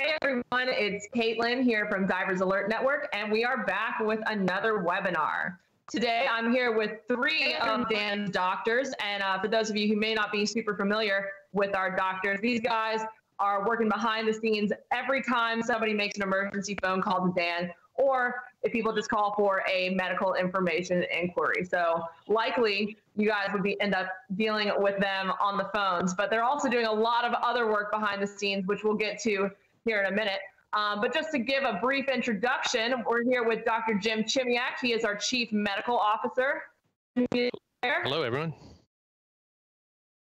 Hey everyone, it's Caitlin here from Divers Alert Network, and we are back with another webinar. Today I'm here with three of DAN's doctors, and uh, for those of you who may not be super familiar with our doctors, these guys are working behind the scenes every time somebody makes an emergency phone call to DAN, or if people just call for a medical information inquiry. So likely you guys would be end up dealing with them on the phones, but they're also doing a lot of other work behind the scenes, which we'll get to here in a minute. Um, but just to give a brief introduction, we're here with Dr. Jim Chimiak. He is our Chief Medical Officer. Hello, everyone.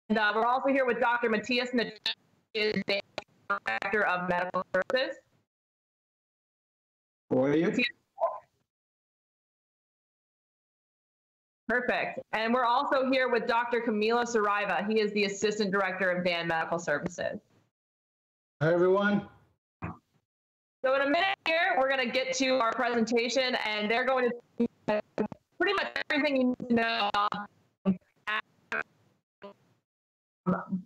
And uh, we're also here with Dr. Matthias is the Director of Medical Services. How are you? Perfect. And we're also here with Dr. Camilo Saraiva. He is the Assistant Director of DAN Medical Services. Hi, everyone. So in a minute here, we're going to get to our presentation, and they're going to pretty much everything you need to know.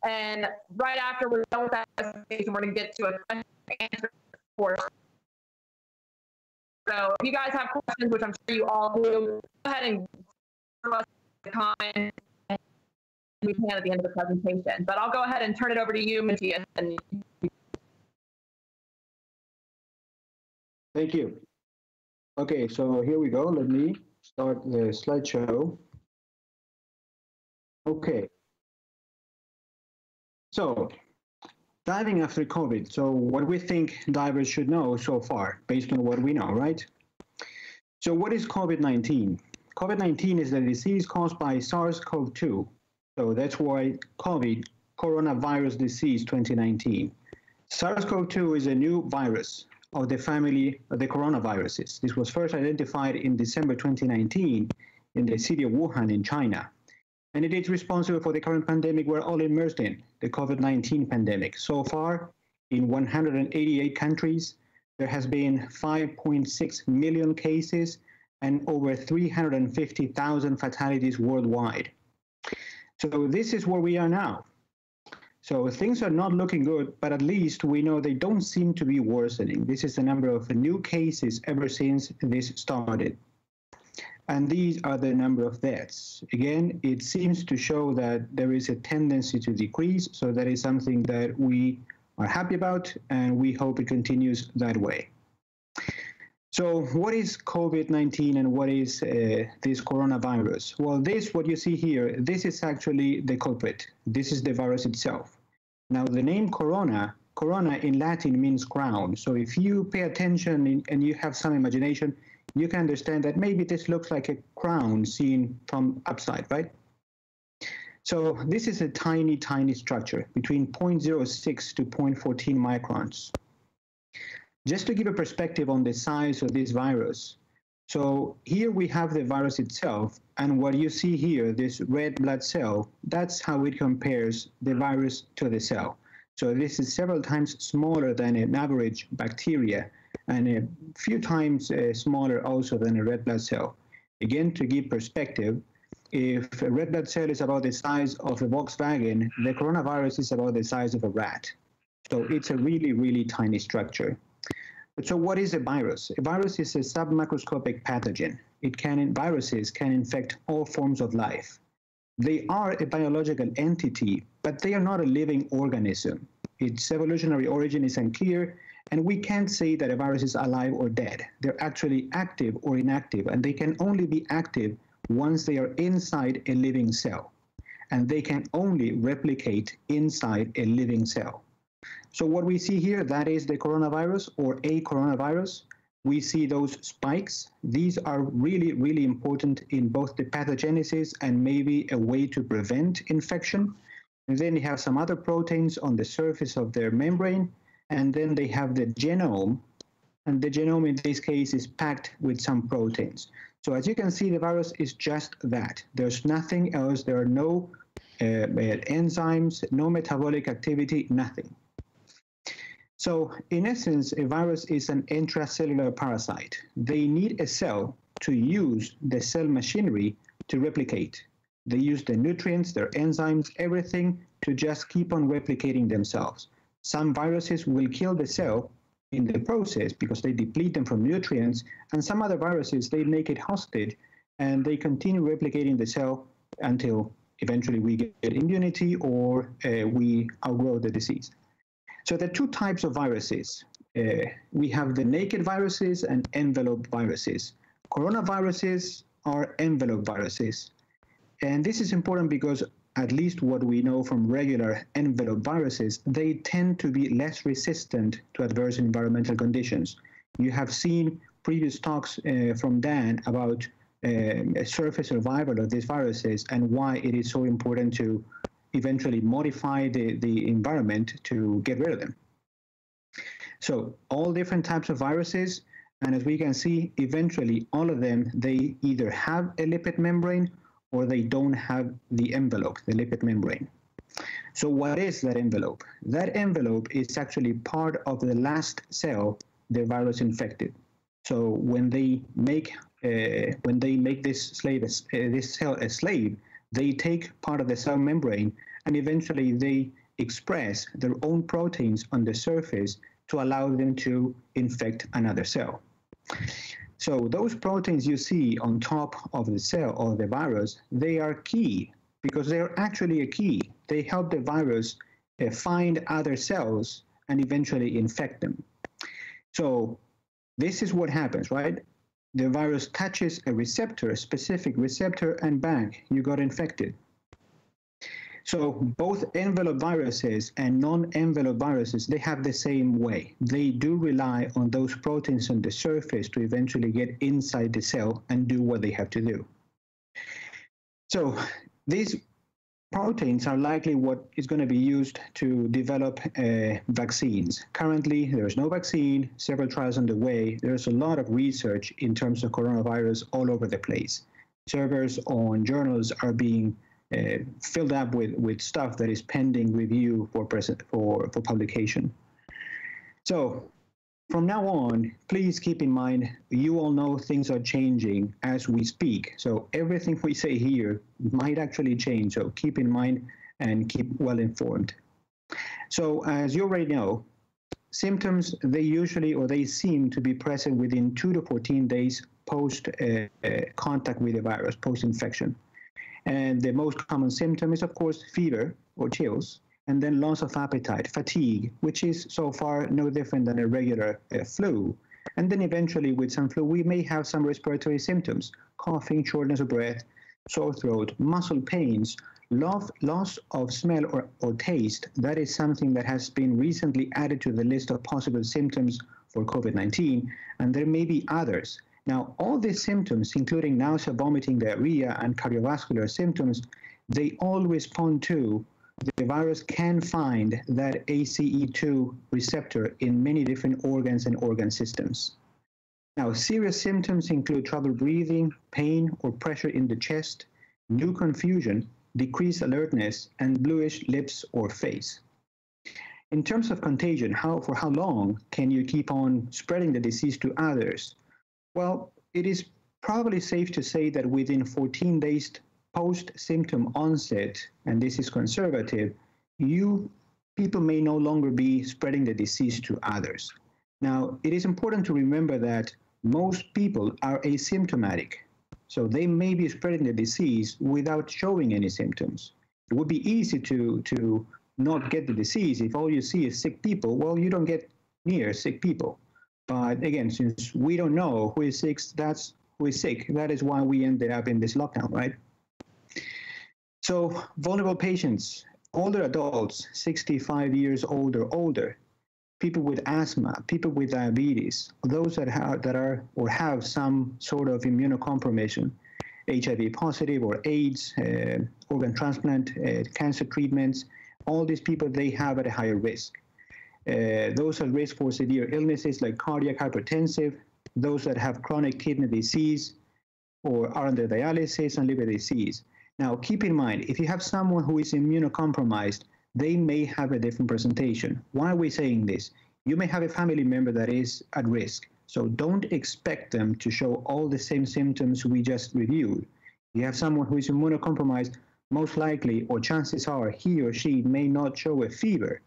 And right after we're done with that presentation, we're going to get to a question answer portion. So if you guys have questions, which I'm sure you all do, go ahead and comment. We can at the end of the presentation. But I'll go ahead and turn it over to you, Matthias, and Thank you. Okay, so here we go. Let me start the slideshow. Okay. So, diving after COVID. So, what we think divers should know so far, based on what we know, right? So, what is COVID 19? COVID 19 is a disease caused by SARS CoV 2. So, that's why COVID, coronavirus disease 2019. SARS CoV 2 is a new virus of the family of the coronaviruses. This was first identified in December 2019 in the city of Wuhan in China. And it is responsible for the current pandemic we're all immersed in, the COVID 19 pandemic. So far, in 188 countries, there has been 5.6 million cases and over 350,000 fatalities worldwide. So this is where we are now. So things are not looking good, but at least we know they don't seem to be worsening. This is the number of new cases ever since this started. And these are the number of deaths. Again, it seems to show that there is a tendency to decrease. So that is something that we are happy about, and we hope it continues that way. So, what is COVID 19 and what is uh, this coronavirus? Well, this, what you see here, this is actually the culprit. This is the virus itself. Now, the name corona, corona in Latin means crown. So, if you pay attention and you have some imagination, you can understand that maybe this looks like a crown seen from upside, right? So, this is a tiny, tiny structure between 0.06 to 0.14 microns. Just to give a perspective on the size of this virus, so here we have the virus itself, and what you see here, this red blood cell, that's how it compares the virus to the cell. So this is several times smaller than an average bacteria, and a few times uh, smaller also than a red blood cell. Again, to give perspective, if a red blood cell is about the size of a Volkswagen, the coronavirus is about the size of a rat. So it's a really, really tiny structure. So what is a virus? A virus is a submicroscopic pathogen. It can, viruses can infect all forms of life. They are a biological entity, but they are not a living organism. Its evolutionary origin is unclear, and we can't say that a virus is alive or dead. They're actually active or inactive, and they can only be active once they are inside a living cell. And they can only replicate inside a living cell. So what we see here, that is the coronavirus or a coronavirus. We see those spikes. These are really, really important in both the pathogenesis and maybe a way to prevent infection. And then they have some other proteins on the surface of their membrane. And then they have the genome. And the genome in this case is packed with some proteins. So as you can see, the virus is just that. There's nothing else. There are no uh, enzymes, no metabolic activity, nothing. So in essence, a virus is an intracellular parasite. They need a cell to use the cell machinery to replicate. They use the nutrients, their enzymes, everything to just keep on replicating themselves. Some viruses will kill the cell in the process because they deplete them from nutrients, and some other viruses, they make it hostage and they continue replicating the cell until eventually we get immunity or uh, we outgrow the disease. So there are two types of viruses. Uh, we have the naked viruses and envelope viruses. Coronaviruses are envelope viruses. And this is important because at least what we know from regular envelope viruses, they tend to be less resistant to adverse environmental conditions. You have seen previous talks uh, from DAN about uh, surface survival of these viruses and why it is so important to eventually modify the, the environment to get rid of them. So all different types of viruses, and as we can see, eventually all of them, they either have a lipid membrane or they don't have the envelope, the lipid membrane. So what is that envelope? That envelope is actually part of the last cell the virus infected. So when they make uh, when they make this slave uh, this cell a slave, they take part of the cell membrane and eventually they express their own proteins on the surface to allow them to infect another cell. So those proteins you see on top of the cell or the virus, they are key because they're actually a key. They help the virus uh, find other cells and eventually infect them. So this is what happens, right? The virus touches a receptor, a specific receptor, and bang, you got infected. So both envelope viruses and non-envelope viruses, they have the same way. They do rely on those proteins on the surface to eventually get inside the cell and do what they have to do. So these proteins are likely what is going to be used to develop uh, vaccines. Currently, there is no vaccine, several trials underway. There's a lot of research in terms of coronavirus all over the place. Servers on journals are being uh, filled up with, with stuff that is pending review for, present, for, for publication. So from now on, please keep in mind, you all know things are changing as we speak. So everything we say here might actually change. So keep in mind and keep well informed. So as you already know, symptoms, they usually or they seem to be present within 2 to 14 days post uh, uh, contact with the virus, post infection. And the most common symptom is, of course, fever or chills, and then loss of appetite, fatigue, which is so far no different than a regular uh, flu. And then eventually, with some flu, we may have some respiratory symptoms coughing, shortness of breath, sore throat, muscle pains, loss, loss of smell or, or taste. That is something that has been recently added to the list of possible symptoms for COVID 19, and there may be others. Now, all these symptoms, including nausea, vomiting, diarrhea, and cardiovascular symptoms, they all respond to the virus can find that ACE2 receptor in many different organs and organ systems. Now, serious symptoms include trouble breathing, pain or pressure in the chest, new confusion, decreased alertness, and bluish lips or face. In terms of contagion, how, for how long can you keep on spreading the disease to others? Well, it is probably safe to say that within 14 days post-symptom onset, and this is conservative, you people may no longer be spreading the disease to others. Now, it is important to remember that most people are asymptomatic, so they may be spreading the disease without showing any symptoms. It would be easy to, to not get the disease if all you see is sick people. Well, you don't get near sick people. But again, since we don't know who is sick, that's who is sick. That is why we ended up in this lockdown, right? So vulnerable patients, older adults, 65 years old or older, people with asthma, people with diabetes, those that have that are or have some sort of immunocompromission, HIV positive or AIDS, uh, organ transplant, uh, cancer treatments, all these people they have at a higher risk. Uh, those at risk for severe illnesses like cardiac hypertensive, those that have chronic kidney disease or are under dialysis and liver disease. Now, keep in mind, if you have someone who is immunocompromised, they may have a different presentation. Why are we saying this? You may have a family member that is at risk, so don't expect them to show all the same symptoms we just reviewed. You have someone who is immunocompromised, most likely, or chances are, he or she may not show a fever.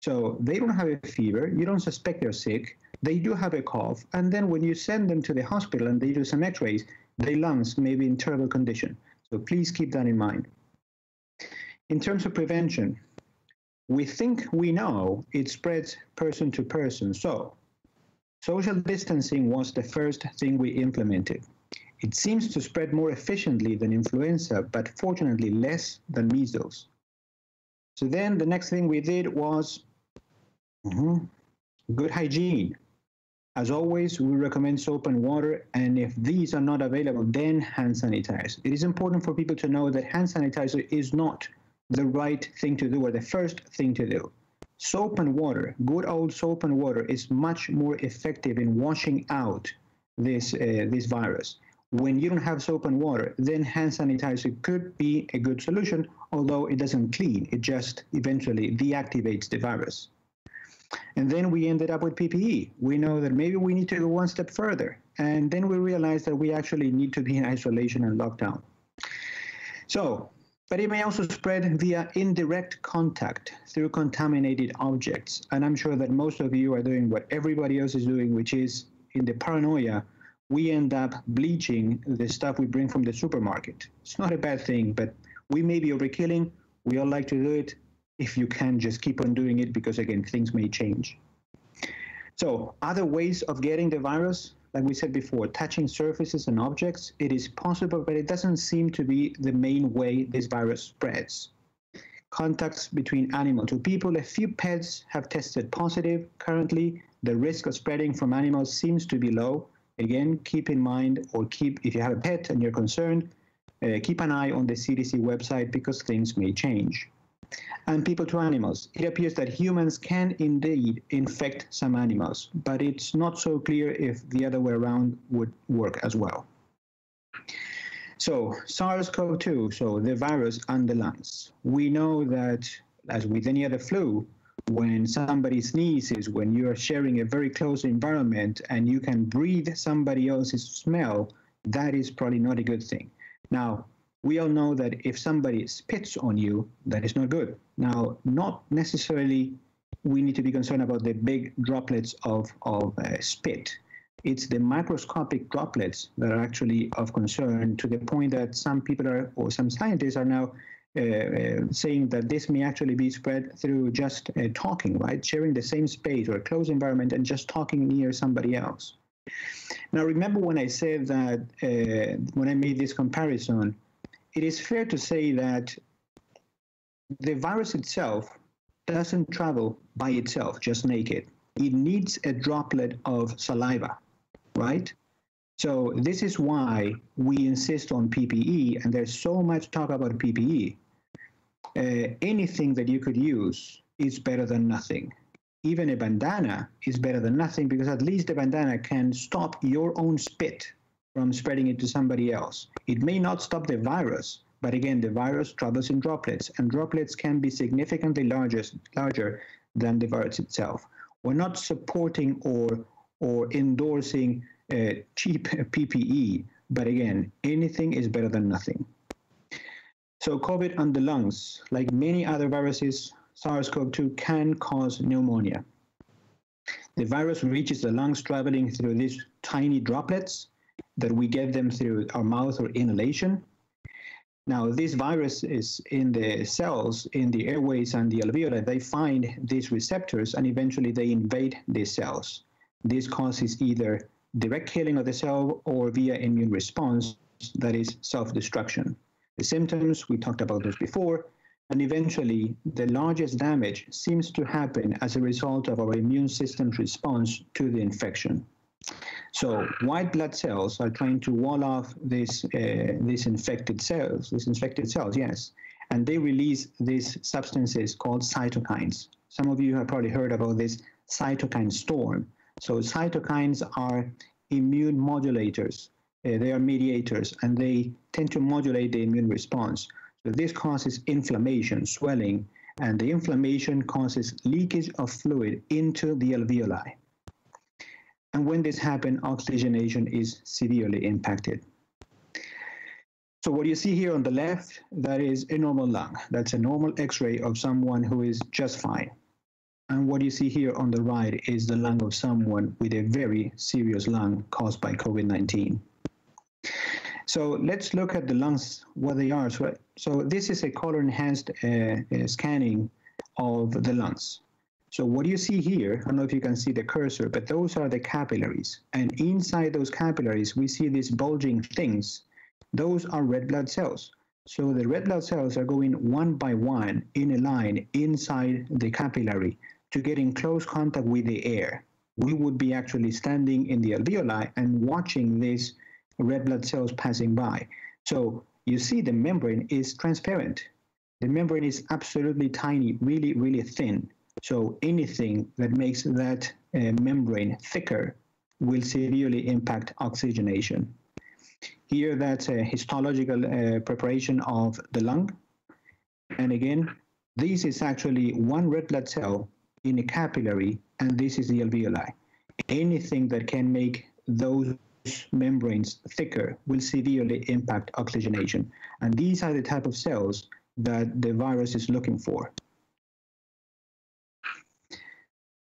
So they don't have a fever. You don't suspect they're sick. They do have a cough. And then when you send them to the hospital and they do some x rays, their lungs may be in terrible condition. So please keep that in mind. In terms of prevention, we think we know it spreads person to person. So social distancing was the first thing we implemented. It seems to spread more efficiently than influenza, but fortunately less than measles. So then the next thing we did was mm-hmm, good hygiene. As always, we recommend soap and water, and if these are not available, then hand sanitizer. It is important for people to know that hand sanitizer is not the right thing to do or the first thing to do. Soap and water, good old soap and water, is much more effective in washing out this uh, this virus. When you don't have soap and water, then hand sanitizer could be a good solution, although it doesn't clean, it just eventually deactivates the virus. And then we ended up with PPE. We know that maybe we need to go one step further. And then we realized that we actually need to be in isolation and lockdown. So, but it may also spread via indirect contact through contaminated objects. And I'm sure that most of you are doing what everybody else is doing, which is in the paranoia we end up bleaching the stuff we bring from the supermarket. It's not a bad thing, but we may be overkilling. We all like to do it. If you can, just keep on doing it because, again, things may change. So, other ways of getting the virus, like we said before, touching surfaces and objects, it is possible, but it doesn't seem to be the main way this virus spreads. Contacts between animal to people, a few pets have tested positive. Currently, the risk of spreading from animals seems to be low, Again, keep in mind or keep, if you have a pet and you're concerned, uh, keep an eye on the CDC website because things may change. And people to animals. It appears that humans can indeed infect some animals, but it's not so clear if the other way around would work as well. So, SARS CoV 2, so the virus lungs. We know that, as with any other flu, when somebody sneezes, when you are sharing a very close environment and you can breathe somebody else's smell, that is probably not a good thing. Now, we all know that if somebody spits on you, that is not good. Now, not necessarily we need to be concerned about the big droplets of, of uh, spit. It's the microscopic droplets that are actually of concern to the point that some people are, or some scientists are now uh, uh, saying that this may actually be spread through just uh, talking, right? Sharing the same space or a closed environment and just talking near somebody else. Now, remember when I said that, uh, when I made this comparison, it is fair to say that the virus itself doesn't travel by itself, just naked. It needs a droplet of saliva, right? So this is why we insist on PPE, and there's so much talk about PPE uh, anything that you could use is better than nothing. Even a bandana is better than nothing because at least a bandana can stop your own spit from spreading it to somebody else. It may not stop the virus, but again, the virus travels in droplets, and droplets can be significantly larger, larger than the virus itself. We're not supporting or or endorsing uh, cheap PPE, but again, anything is better than nothing. So COVID and the lungs, like many other viruses, SARS-CoV-2 can cause pneumonia. The virus reaches the lungs traveling through these tiny droplets that we get them through our mouth or inhalation. Now, this virus is in the cells, in the airways and the alveoli. They find these receptors and eventually they invade these cells. This causes either direct killing of the cell or via immune response, that is self-destruction the symptoms, we talked about those before, and eventually the largest damage seems to happen as a result of our immune system's response to the infection. So white blood cells are trying to wall off these, uh, these infected cells, these infected cells, yes, and they release these substances called cytokines. Some of you have probably heard about this cytokine storm. So cytokines are immune modulators uh, they are mediators and they tend to modulate the immune response. So this causes inflammation, swelling, and the inflammation causes leakage of fluid into the alveoli. And when this happens, oxygenation is severely impacted. So what you see here on the left, that is a normal lung. That's a normal x-ray of someone who is just fine. And what you see here on the right is the lung of someone with a very serious lung caused by COVID 19. So let's look at the lungs, what they are. So, so this is a color enhanced uh, uh, scanning of the lungs. So what do you see here, I don't know if you can see the cursor, but those are the capillaries. And inside those capillaries, we see these bulging things. Those are red blood cells. So the red blood cells are going one by one in a line inside the capillary to get in close contact with the air. We would be actually standing in the alveoli and watching these red blood cells passing by. So you see the membrane is transparent. The membrane is absolutely tiny, really, really thin. So anything that makes that uh, membrane thicker will severely impact oxygenation. Here, that's a histological uh, preparation of the lung. And again, this is actually one red blood cell in a capillary, and this is the alveoli. Anything that can make those membranes thicker will severely impact oxygenation. And these are the type of cells that the virus is looking for.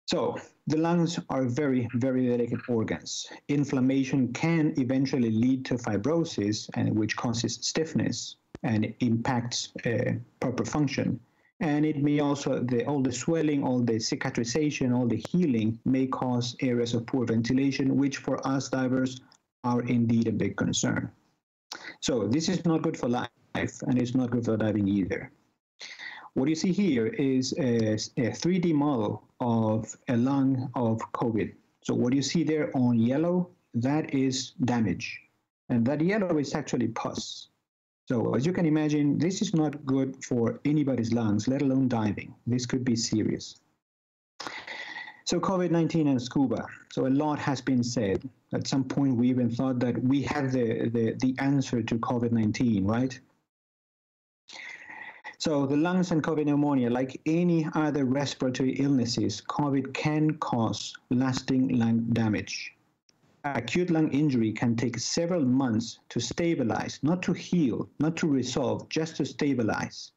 So the lungs are very, very delicate organs. Inflammation can eventually lead to fibrosis, and which causes stiffness and impacts uh, proper function. And it may also, the, all the swelling, all the cicatrization, all the healing may cause areas of poor ventilation, which for us divers are indeed a big concern. So this is not good for life, and it's not good for diving either. What you see here is a, a 3D model of a lung of COVID. So what you see there on yellow, that is damage. And that yellow is actually pus. So as you can imagine, this is not good for anybody's lungs, let alone diving. This could be serious. So COVID-19 and scuba. So a lot has been said. At some point, we even thought that we had the, the, the answer to COVID-19, right? So the lungs and COVID pneumonia, like any other respiratory illnesses, COVID can cause lasting lung damage. Acute lung injury can take several months to stabilize, not to heal, not to resolve, just to stabilize.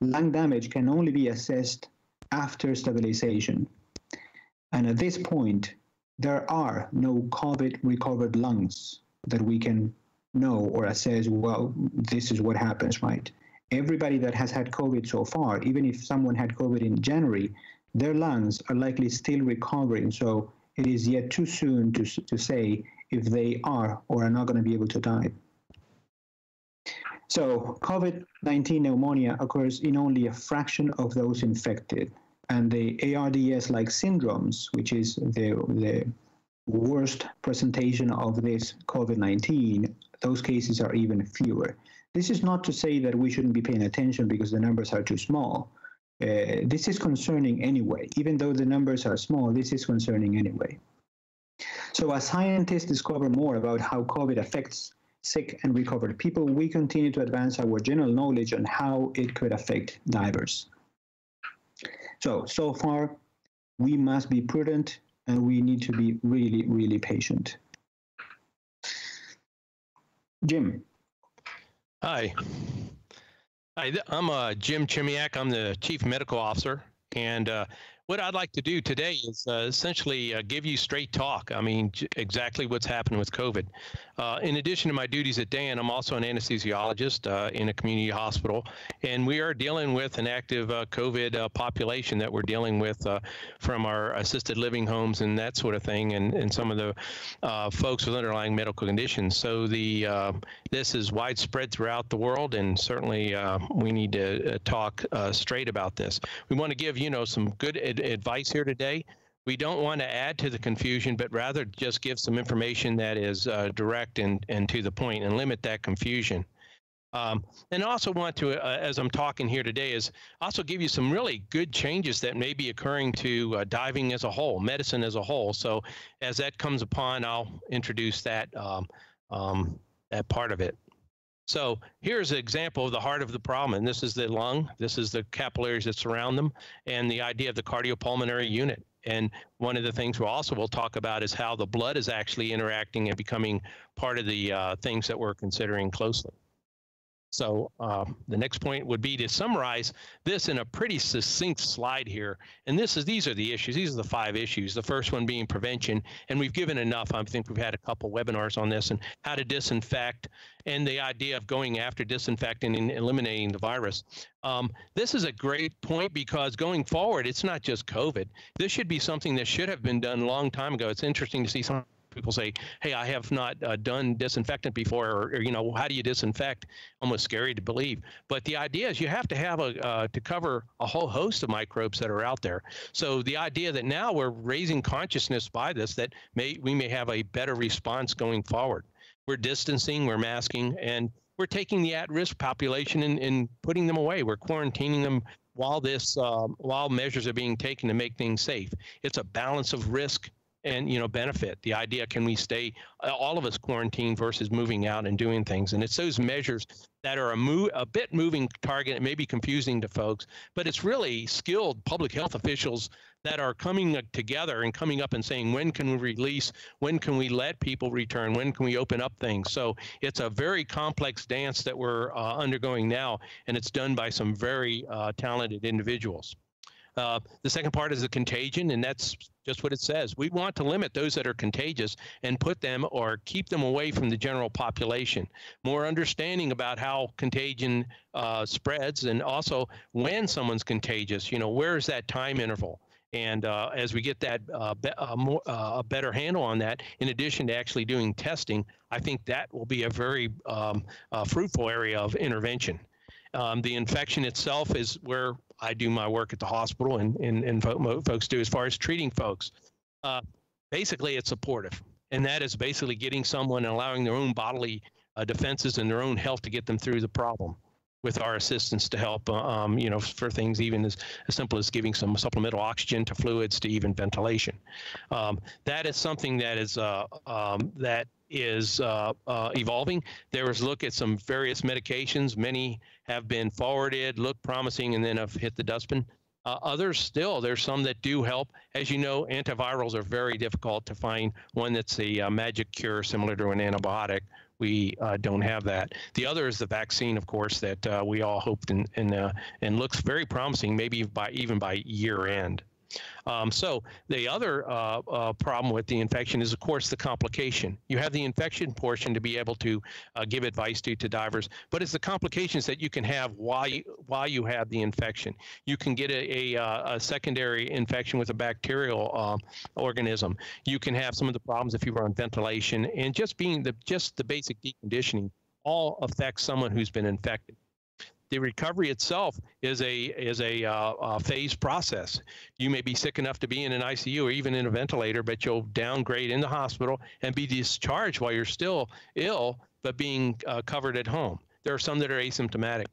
Lung damage can only be assessed after stabilization. And at this point, there are no COVID recovered lungs that we can know or assess, well, this is what happens, right? Everybody that has had COVID so far, even if someone had COVID in January, their lungs are likely still recovering. So it is yet too soon to, to say if they are or are not going to be able to die. So COVID 19 pneumonia occurs in only a fraction of those infected. And the ARDS like syndromes, which is the, the worst presentation of this COVID 19, those cases are even fewer. This is not to say that we shouldn't be paying attention because the numbers are too small. Uh, this is concerning anyway. Even though the numbers are small, this is concerning anyway. So as scientists discover more about how COVID affects sick and recovered people, we continue to advance our general knowledge on how it could affect divers. So, so far, we must be prudent and we need to be really, really patient. Jim. Hi. Hi, I'm uh, Jim Chimiak. I'm the Chief Medical Officer. And uh, what I'd like to do today is uh, essentially uh, give you straight talk. I mean, j- exactly what's happening with COVID. Uh, in addition to my duties at DAN, I'm also an anesthesiologist uh, in a community hospital, and we are dealing with an active uh, COVID uh, population that we're dealing with from our assisted living homes and that sort of thing, and, and some of the folks with underlying medical conditions. So the this is widespread throughout the world, and certainly we need to talk straight about this. We want to give you know some good ad- advice here today. We don't want to add to the confusion, but rather just give some information that is uh, direct and, and to the point and limit that confusion. Um, and also want to, uh, as I'm talking here today, is also give you some really good changes that may be occurring to uh, diving as a whole, medicine as a whole. So as that comes upon, I'll introduce that um, um, that part of it. So here's an example of the heart of the problem, and this is the lung, this is the capillaries that surround them, and the idea of the cardiopulmonary unit. And one of the things we also will talk about is how the blood is actually interacting and becoming part of the uh, things that we're considering closely. So uh, the next point would be to summarize this in a pretty succinct slide here. And this is these are the issues. These are the five issues. The first one being prevention, and we've given enough. I think we've had a couple webinars on this and how to disinfect, and the idea of going after disinfecting and eliminating the virus. Um, this is a great point because going forward, it's not just COVID. This should be something that should have been done a long time ago. It's interesting to see some people say, "Hey, I have not uh, done disinfectant before," or, or, you know, how do you disinfect? Almost scary to believe. But the idea is you have to have a uh, to cover a whole host of microbes that are out there. So the idea that now we're raising consciousness by this that may we may have a better response going forward. We're distancing, we're masking, and we're taking the at-risk population and, and putting them away. We're quarantining them while this um, while measures are being taken to make things safe. It's a balance of risk and you know benefit. The idea can we stay uh, all of us quarantined versus moving out and doing things. And it's those measures that are a, mo- a bit moving target. It may be confusing to folks but it's really skilled public health officials that are coming together and coming up and saying when can we release? When can we let people return? When can we open up things? So it's a very complex dance that we're uh, undergoing now and it's done by some very uh, talented individuals uh, the second part is the contagion, and that's just what it says. We want to limit those that are contagious and put them or keep them away from the general population. More understanding about how contagion uh, spreads and also when someone's contagious, you know, where is that time interval? And uh, as we get that uh, be, uh, more, uh, a better handle on that, in addition to actually doing testing, I think that will be a very um, fruitful area of intervention. Um, the infection itself is where I do my work at the hospital and, and, and folks do as far as treating folks. Uh, basically, it's supportive. And that is basically getting someone and allowing their own bodily uh, defenses and their own health to get them through the problem with our assistance to help, uh, um, you know, for things even as, as simple as giving some supplemental oxygen to fluids to even ventilation. Um, that is something that is uh, um, that is uh, uh, evolving. There was look at some various medications. Many have been forwarded, look promising, and then have hit the dustbin. Uh, others still, there's some that do help. As you know, antivirals are very difficult to find one that's a uh, magic cure similar to an antibiotic. We uh, don't have that. The other is the vaccine, of course, that uh, we all hoped and and, and looks very promising, maybe by even by year end. Um, so the other uh, uh, problem with the infection is, of course, the complication. You have the infection portion to be able to uh, give advice to to divers, but it's the complications that you can have while you, while you have the infection. You can get a, a, uh, a secondary infection with a bacterial um, organism. You can have some of the problems if you were on ventilation, and just being the just the basic deconditioning all affects someone who's been infected the recovery itself is a is a, uh, a phased process. You may be sick enough to be in an ICU or even in a ventilator, but you'll downgrade in the hospital and be discharged while you're still ill, but being uh, covered at home. There are some that are asymptomatic.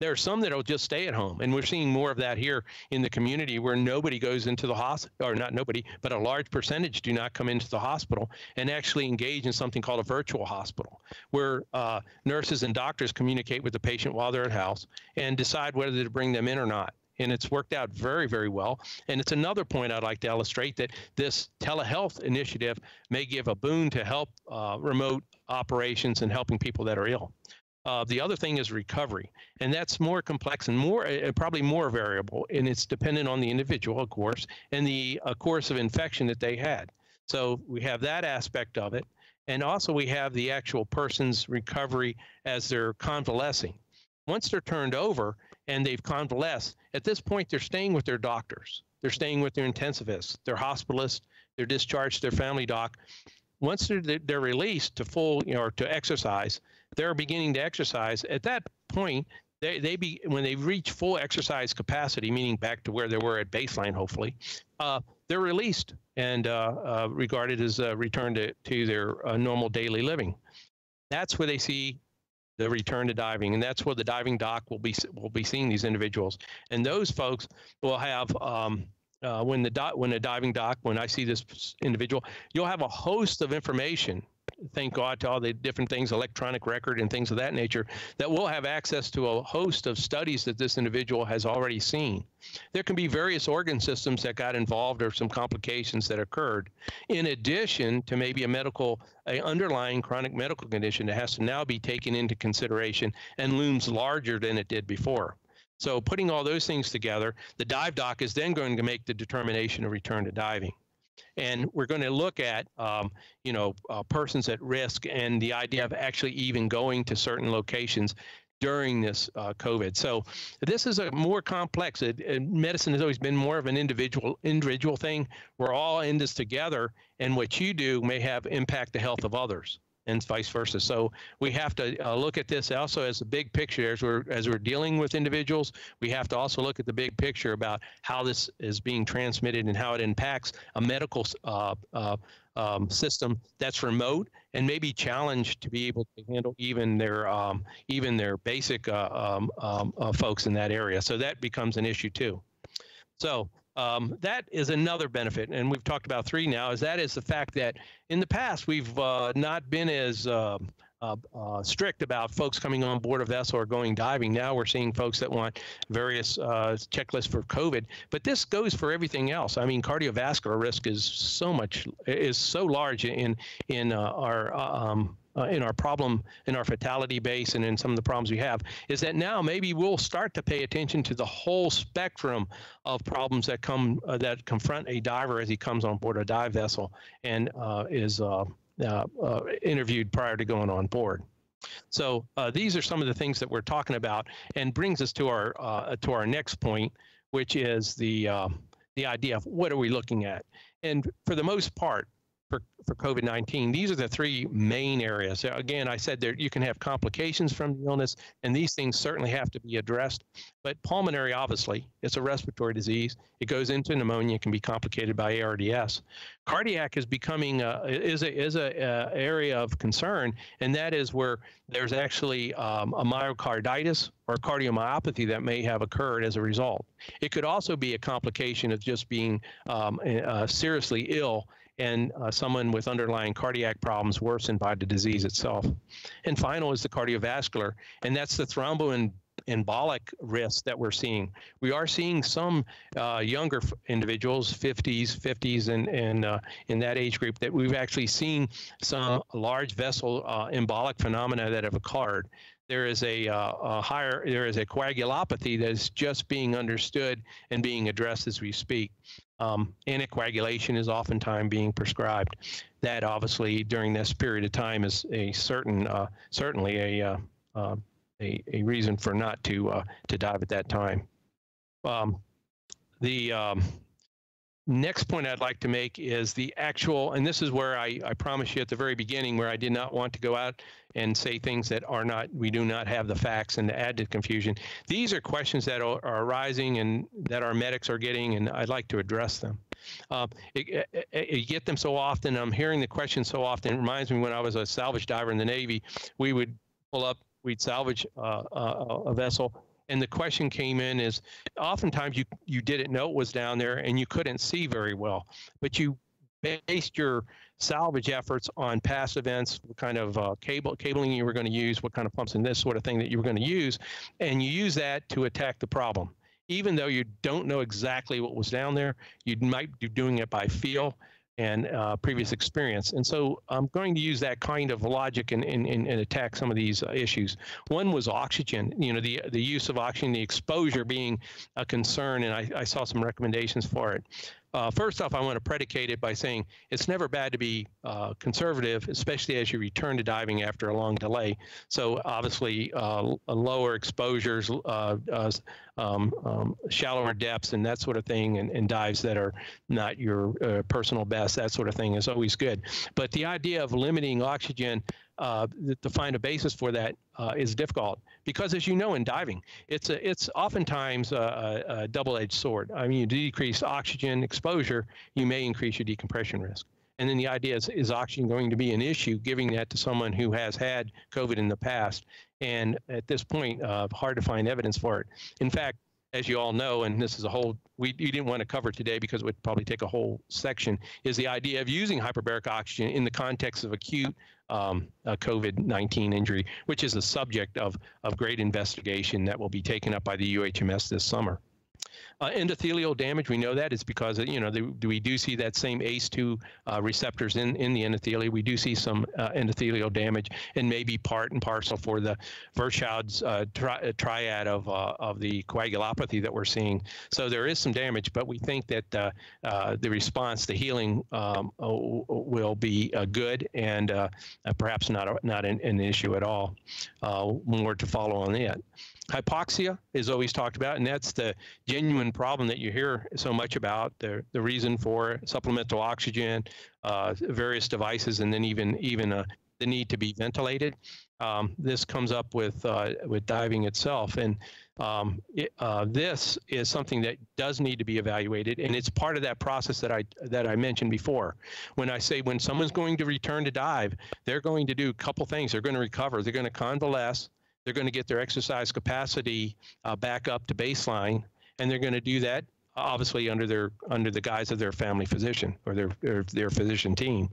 There are some that'll just stay at home, and we're seeing more of that here in the community where nobody goes into the hospital, or not nobody, but a large percentage do not come into the hospital and actually engage in something called a virtual hospital, where uh, nurses and doctors communicate with the patient while they're at house and decide whether to bring them in or not and it's worked out very, very well. And it's another point I'd like to illustrate that this telehealth initiative may give a boon to help uh, remote operations and helping people that are ill. Uh, the other thing is recovery, and that's more complex and more uh, probably more variable, and it's dependent on the individual, of course, and the uh, course of infection that they had. So we have that aspect of it, and also we have the actual person's recovery as they're convalescing. Once they're turned over and they've convalesced, at this point they're staying with their doctors. They're staying with their intensivists, their hospitalists, they're discharged their family doc. Once they're, they're released to full, you know, or to exercise, they're beginning to exercise. At that point, they, they be when they reach full exercise capacity, meaning back to where they were at baseline, hopefully, uh, they're released and uh, uh, regarded as a return to, to their uh, normal daily living. That's where they see the return to diving, and that's where the diving doc will be will be seeing these individuals, and those folks will have. Um, uh, when the when a diving doc, when I see this individual, you'll have a host of information thank God to all the different things, electronic record and things of that nature, that we'll have access to a host of studies that this individual has already seen. There can be various organ systems that got involved or some complications that occurred, in addition to maybe a medical, a underlying chronic medical condition that has to now be taken into consideration and looms larger than it did before. So putting all those things together, the dive doc is then going to make the determination of return to diving and we're going to look at um, you know uh, persons at risk and the idea of actually even going to certain locations during this uh, COVID. So this is a more complex. It, it, medicine has always been more of an individual individual thing. We're all in this together, and what you do may have impact the health of others and vice versa. So we have to uh, look at this also as a big picture as we're as we're dealing with individuals. We have to also look at the big picture about how this is being transmitted and how it impacts a medical uh, uh, um, system that's remote and maybe challenged to be able to handle even their um, even their basic uh, um, um uh, folks in that area. So that becomes an issue too. So um, that is another benefit, and we've talked about three now. Is that is the fact that in the past we've uh, not been as uh, uh, uh, strict about folks coming on board a vessel or going diving. Now we're seeing folks that want various uh, checklists for COVID, but this goes for everything else. I mean, cardiovascular risk is so much is so large in in uh, our um, uh, in our problem, in our fatality base, and in some of the problems we have, is that now maybe we'll start to pay attention to the whole spectrum of problems that come uh, that confront a diver as he comes on board a dive vessel and uh, is uh, uh, uh, interviewed prior to going on board. So these are some of the things that we're talking about, and brings us to our to our next point, which is the the idea of what are we looking at. And for the most part, for, for COVID-19. These are the three main areas. Again, I said there you can have complications from the illness, and these things certainly have to be addressed. But pulmonary, obviously, it's a respiratory disease. It goes into pneumonia, can be complicated by ARDS. Cardiac is becoming a, is a is a, a, area of concern, and that is where there's actually um, a myocarditis or cardiomyopathy that may have occurred as a result. It could also be a complication of just being um, uh, seriously ill and uh, someone with underlying cardiac problems worsened by the disease itself. And final is the cardiovascular, and that's the thromboembolic embolic risk that we're seeing. We are seeing some uh, younger individuals, 50s, 50s, and and uh, in that age group, that we've actually seen some large vessel uh, embolic phenomena that have occurred. There is a, uh, a, higher, there is a coagulopathy that is just being understood and being addressed as we speak um, anticoagulation is oftentimes being prescribed. That obviously during this period of time is a certain, uh, certainly a, uh, uh, a, a reason for not to uh, to dive at that time. Um, the um, next point I'd like to make is the actual, and this is where I, I promise you at the very beginning, where I did not want to go out and say things that are not, we do not have the facts and to add to confusion. These are questions that are, are arising and that our medics are getting, and I'd like to address them. Uh, it, it, it, you get them so often. I'm hearing the question so often. It reminds me when I was a salvage diver in the Navy, we would pull up, we'd salvage uh, uh, a vessel, and the question came in is oftentimes you you didn't know it was down there and you couldn't see very well but you based your salvage efforts on past events what kind of uh, cable cabling you were going to use what kind of pumps and this sort of thing that you were going to use and you use that to attack the problem. Even though you don't know exactly what was down there you might be doing it by feel and uh, previous experience. And so I'm going to use that kind of logic and, and, and attack some of these uh, issues. One was oxygen, you know, the, the use of oxygen, the exposure being a concern, and I, I saw some recommendations for it. Uh, first off, I want to predicate it by saying it's never bad to be uh, conservative, especially as you return to diving after a long delay. So obviously, uh, lower exposures, uh, um, um, shallower depths, and that sort of thing, and, and dives that are not your uh, personal best, that sort of thing is always good. But the idea of limiting oxygen uh, to find a basis for that uh, is difficult because, as you know, in diving, it's a, it's oftentimes a, a, double-edged sword. I mean, you decrease oxygen exposure, you may increase your decompression risk. And then the idea is, is oxygen going to be an issue, giving that to someone who has had COVID in the past? And at this point, uh, hard to find evidence for it. In fact, as you all know, and this is a whole we, didn't want to cover today because it would probably take a whole section, is the idea of using hyperbaric oxygen in the context of acute um, COVID-19 injury, which is a subject of, of great investigation that will be taken up by the UHMS this summer. Uh, endothelial damage, we know that is because you know the, we do see that same ACE2 uh, receptors in, in the endothelium. We do see some uh, endothelial damage, and maybe part and parcel for the Virchow's uh, tri uh, triad of uh, of the coagulopathy that we're seeing. So there is some damage, but we think that the response, the healing, um, will be good and perhaps not a, not an, an, issue at all. more to follow on that. Hypoxia is always talked about, and that's the genuine problem that you hear so much about. The the reason for supplemental oxygen, uh, various devices, and then even even uh, the need to be ventilated. Um, this comes up with uh, with diving itself, and um, it, uh, this is something that does need to be evaluated, and it's part of that process that I that I mentioned before. When I say when someone's going to return to dive, they're going to do a couple things. They're going to recover. They're going to convalesce they're going to get their exercise capacity uh, back up to baseline, and they're going to do that obviously under their under the guise of their family physician or their their, their physician team,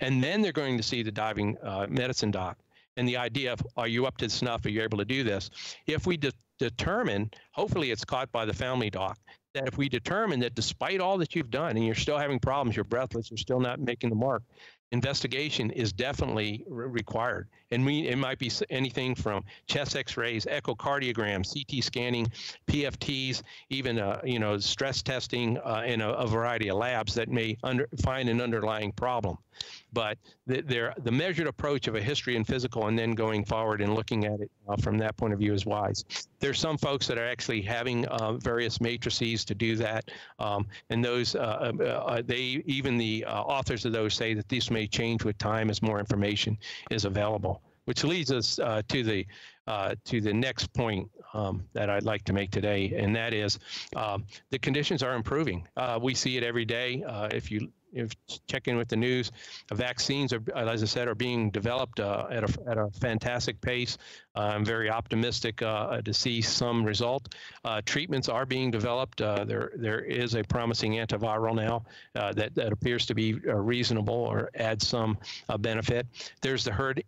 and then they're going to see the diving uh, medicine doc. And the idea of are you up to snuff? Are you able to do this? If we de- determine, hopefully it's caught by the family doc, that if we determine that despite all that you've done and you're still having problems, you're breathless, you're still not making the mark, investigation is definitely re- required. And we, it might be anything from chest X-rays, echocardiograms, CT scanning, PFTs, even uh, you know stress testing uh, in a, a, variety of labs that may under, find an underlying problem. But the, the measured approach of a history and physical, and then going forward and looking at it uh, from that point of view is wise. There's some folks that are actually having uh, various matrices to do that, um, and those uh, uh, uh, they even the authors of those say that these may change with time as more information is available. Which leads us to the to the next point um, that I'd like to make today, and that is um, the conditions are improving. we see it every day. if you if checking with the news, vaccines are, as I said, are being developed uh, at a at a fantastic pace. I'm very optimistic uh, to see some result. Uh, treatments are being developed. Uh, there there is a promising antiviral now uh, that that appears to be uh, reasonable or add some benefit. There's the herd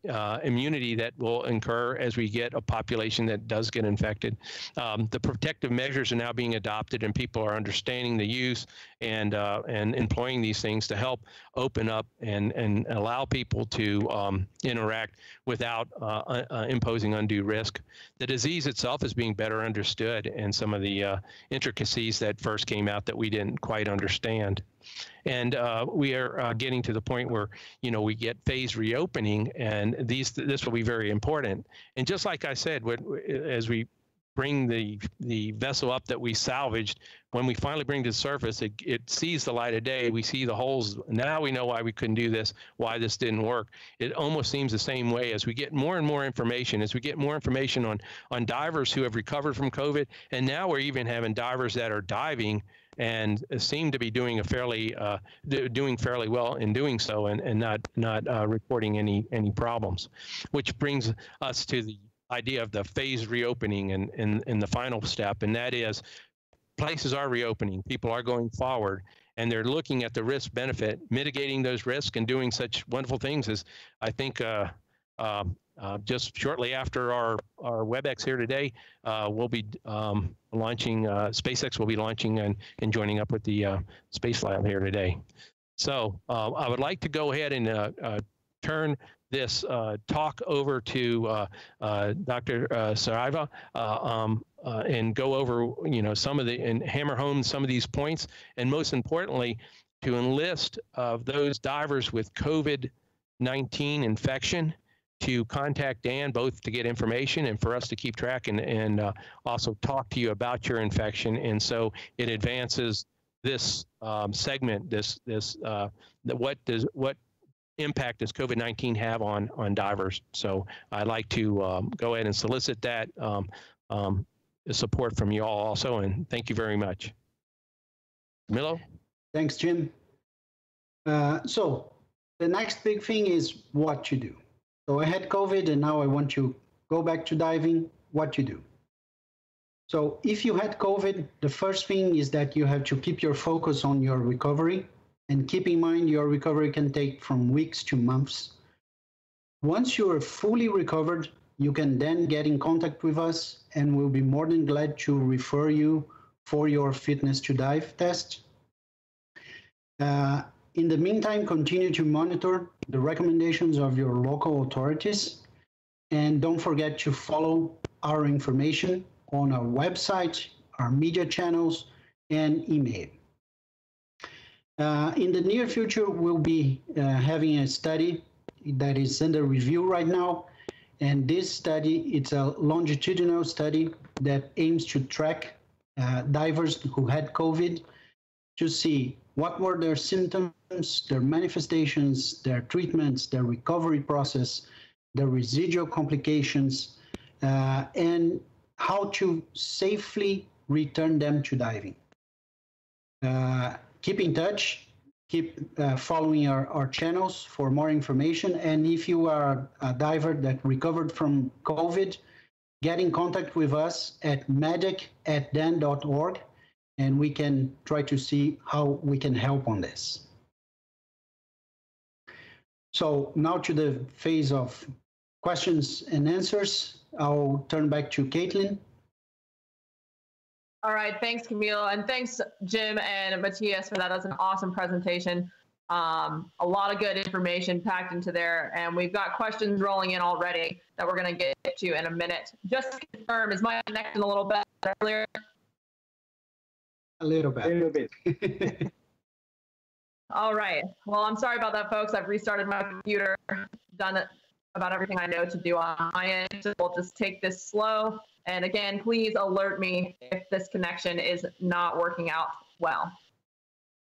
immunity that will incur as we get a population that does get infected. Um, the protective measures are now being adopted, and people are understanding the use and and employing these things to help open up and, and allow people to um, interact without uh, uh, imposing undue risk. The disease itself is being better understood and some of the uh, intricacies that first came out that we didn't quite understand. And uh, we are uh, getting to the point where, you know, we get phase reopening, and these this will be very important. And just like I said, what, as we bring the the vessel up that we salvaged. When we finally bring to the surface, it, it sees the light of day. We see the holes. Now we know why we couldn't do this, why this didn't work. It almost seems the same way as we get more and more information, as we get more information on on divers who have recovered from COVID, and now we're even having divers that are diving and seem to be doing a fairly uh, doing fairly well in doing so, and, and not not uh, reporting any any problems, which brings us to the idea of the phase reopening and in, in the final step, and that is places are reopening, people are going forward, and they're looking at the risk benefit, mitigating those risks, and doing such wonderful things as I think. Uh, uh, uh, just shortly after our, our WebEx here today, uh, we'll be um, launching, uh, SpaceX will be launching and, and joining up with the uh, Space Lab here today. So I would like to go ahead and turn this uh, talk over to uh, uh, Dr. Uh, Saraiva uh, um, uh, and go over, you know, some of the and hammer home some of these points, and most importantly, to enlist of those divers with COVID-19 infection to contact DAN both to get information and for us to keep track and and also talk to you about your infection, and so it advances this um, segment, this this uh, what does what impact does COVID-19 have on on divers? So I'd like to um, go ahead and solicit that um, um, support from you all also, and thank you very much. Milo? Thanks, Jim. Uh, so the next big thing is what you do. So I had COVID and now I want to go back to diving, what you do. So if you had COVID, the first thing is that you have to keep your focus on your recovery and keep in mind your recovery can take from weeks to months. Once you are fully recovered, you can then get in contact with us and we'll be more than glad to refer you for your fitness to dive test. Uh, in the meantime, continue to monitor the recommendations of your local authorities and don't forget to follow our information on our website, our media channels, and email. Uh, in the near future, we'll be uh, having a study that is under review right now. And this study, it's a longitudinal study that aims to track uh, divers who had COVID to see what were their symptoms, their manifestations, their treatments, their recovery process, the residual complications, uh, and how to safely return them to diving. Uh, keep in touch, keep uh, following our, our channels for more information. And if you are a diver that recovered from COVID, get in contact with us at medic at dan.org and we can try to see how we can help on this. So now to the phase of questions and answers. I'll turn back to Caitlin. All right, thanks, Camille, and thanks, Jim and Matthias, for that. That's an awesome presentation. Um, a lot of good information packed into there, and we've got questions rolling in already that we're going to get to in a minute. Just to confirm, is my connection a little bit earlier? A little bit. A little bit. All right. Well, I'm sorry about that, folks. I've restarted my computer, done about everything I know to do on my end. So we'll just take this slow. And again, please alert me if this connection is not working out well.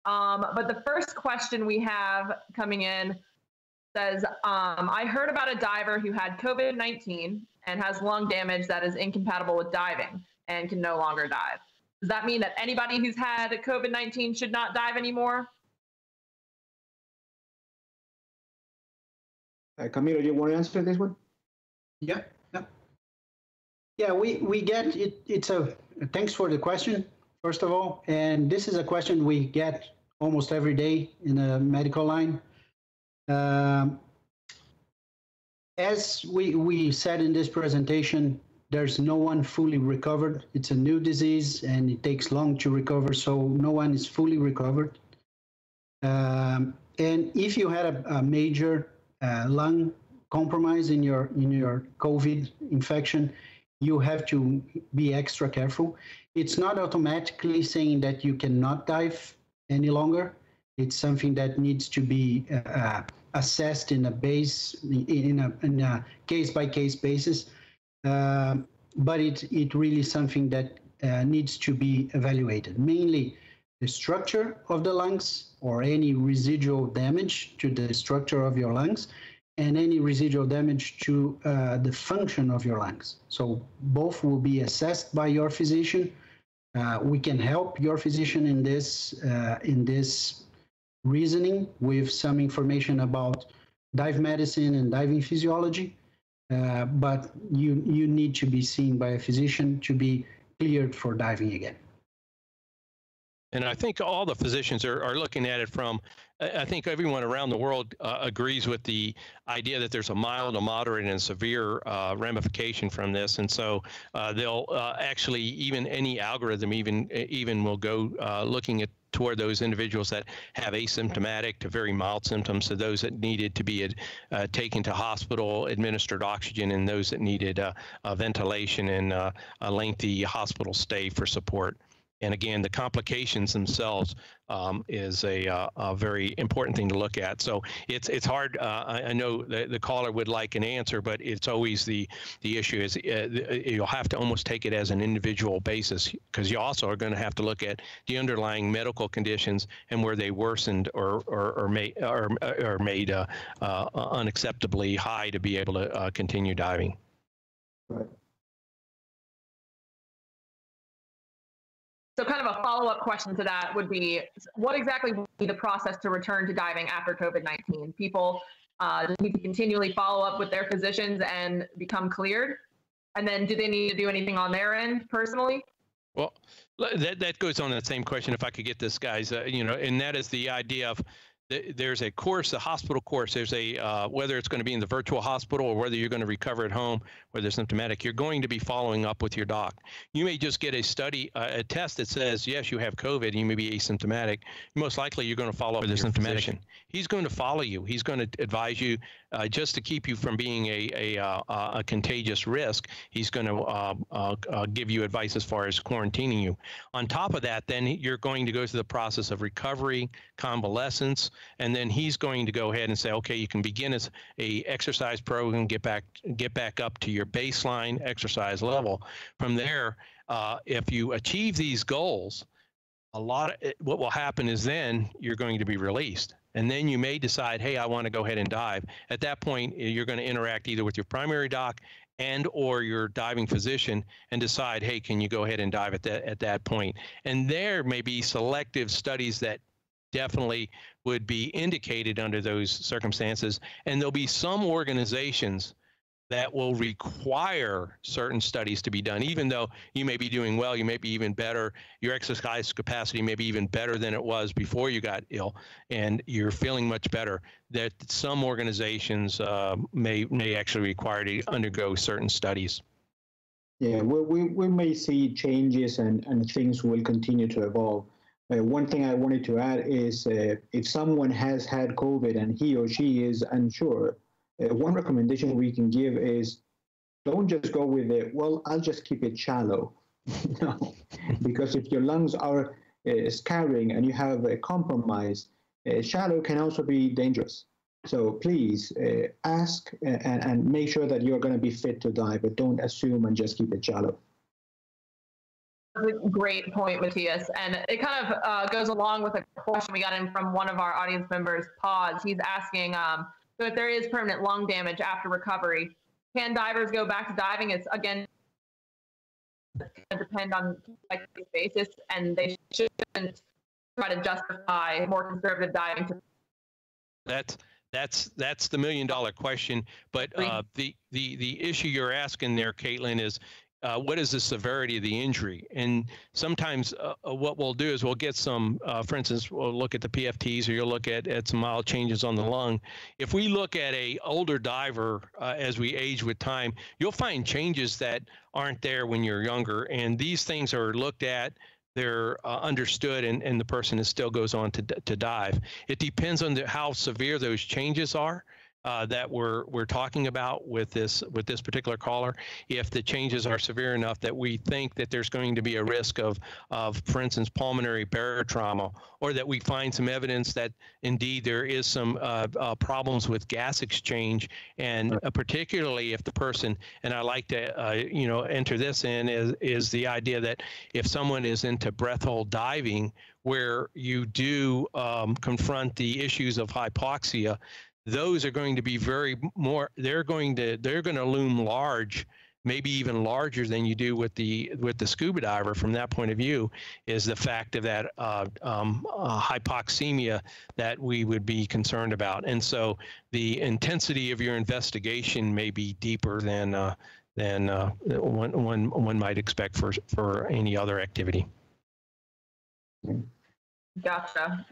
Um, but the first question we have coming in says, um, I heard about a diver who had COVID 19 and has lung damage that is incompatible with diving and can no longer dive. Does that mean that anybody who's had COVID 19 should not dive anymore? Uh, Camilo, you want to answer this one? Yeah, yeah. We, we get it. It's a thanks for the question, first of all. And this is a question we get almost every day in the medical line. Um, as we, we said in this presentation, there's no one fully recovered. It's a new disease and it takes long to recover, so no one is fully recovered. Um, and if you had a, a major uh, lung compromise in your in your COVID infection, you have to be extra careful. It's not automatically saying that you cannot dive any longer. It's something that needs to be uh, uh assessed in a base in a, in a case by case basis. Uh, but it it really something that uh, needs to be evaluated. Mainly the structure of the lungs or any residual damage to the structure of your lungs and any residual damage to uh, the function of your lungs. So both will be assessed by your physician. Uh, we can help your physician in this uh, in this reasoning with some information about dive medicine and diving physiology. Uh, but you you need to be seen by a physician to be cleared for diving again. And I think all the physicians are, are looking at it from, I think everyone around the world uh, agrees with the idea that there's a mild, a moderate, and severe uh, ramification from this. And so uh, they'll uh, actually, even any algorithm even even will go uh, looking at toward those individuals that have asymptomatic to very mild symptoms, to those that needed to be uh, taken to hospital, administered oxygen, and those that needed uh, ventilation and uh, a lengthy hospital stay for support. And again, the complications themselves um, is a, uh, a, very important thing to look at. So it's it's hard. Uh, I, I, know the, the caller would like an answer, but it's always the the issue is uh, you'll have to almost take it as an individual basis because you also are going to have to look at the underlying medical conditions and where they worsened or or, or made or, or made uh, uh, unacceptably high to be able to uh, continue diving. Right. So, kind of a follow up question to that would be what exactly would be the process to return to diving after COVID 19? People uh, need to continually follow up with their physicians and become cleared? And then do they need to do anything on their end personally? Well, that that goes on that same question. If I could get this, guys, uh, you know, and that is the idea of there's a course, a hospital course. There's a uh, whether it's going to be in the virtual hospital or whether you're going to recover at home, whether symptomatic. You're going to be following up with your doc. You may just get a study, uh, a test that says yes, you have COVID. And you may be asymptomatic. Most likely, you're going to follow up with your symptomatic. Physician. He's going to follow you. He's going to advise you uh, just to keep you from being a a, uh, a contagious risk. He's going to uh, uh, give you advice as far as quarantining you. On top of that, then you're going to go through the process of recovery, convalescence and then he's going to go ahead and say, okay, you can begin as a exercise program, get back get back up to your baseline exercise level. From there, uh, if you achieve these goals, a lot of it, what will happen is then you're going to be released and then you may decide hey i want to go ahead and dive at that point eh, you're going to interact either with your primary doc and or your diving physician and decide hey can you go ahead and dive at that at that point and there may be selective studies that definitely would be indicated under those circumstances. And there'll be some organizations that will require certain studies to be done, even though you may be doing well, you may be even better, your exercise capacity may be even better than it was before you got ill, and you're feeling much better. That some organizations uh, may may actually require to undergo certain studies. Yeah, we, we, we may see changes and, and things will continue to evolve. Uh, one thing I wanted to add is uh, if someone has had COVID and he or she is unsure, uh, one recommendation we can give is don't just go with it, well, I'll just keep it shallow. no, because if your lungs are uh, scarring and you have a compromise, uh, shallow can also be dangerous. So please uh, ask and, and make sure that you're going to be fit to die, but don't assume and just keep it shallow That's a great point, Matthias. And it kind of uh, goes along with a question we got in from one of our audience members, Pause. He's asking um, so if there is permanent lung damage after recovery, can divers go back to diving? It's again depend on like basis, and they shouldn't try to justify more conservative diving. To- that's that's that's the million dollar question. But uh, the the the issue you're asking there, Caitlin, is uh, what is the severity of the injury? And sometimes uh, uh, what we'll do is we'll get some, uh, for instance, we'll look at the PFTs or you'll look at, at some mild changes on the lung. If we look at a older diver uh, as we age with time, you'll find changes that aren't there when you're younger. And these things are looked at they're uh, understood and, and the person still goes on to, to dive. It depends on the, how severe those changes are uh, that we're we're talking about with this with this particular caller, if the changes are severe enough that we think that there's going to be a risk of of, for instance, pulmonary barotrauma, or that we find some evidence that indeed there is some uh, uh, problems with gas exchange, and uh, particularly if the person and I like to uh, you know enter this in is is the idea that if someone is into breath hold diving where you do um, confront the issues of hypoxia, those are going to be very more they're going to they're going to loom large maybe even larger than you do with the with the scuba diver from that point of view is the fact of that uh, um, uh, hypoxemia that we would be concerned about. And so the intensity of your investigation may be deeper than uh, than uh, one, one, one might expect for for any other activity. Gotcha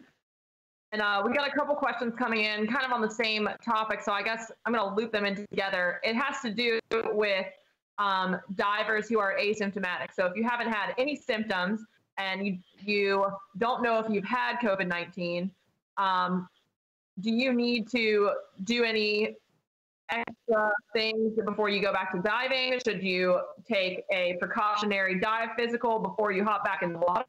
and uh, we got a couple questions coming in kind of on the same topic. So I guess I'm going to loop them in together. It has to do with um, divers who are asymptomatic. So if you haven't had any symptoms and you, you don't know if you've had COVID 19, um, do you need to do any extra things before you go back to diving? Should you take a precautionary dive physical before you hop back in the water?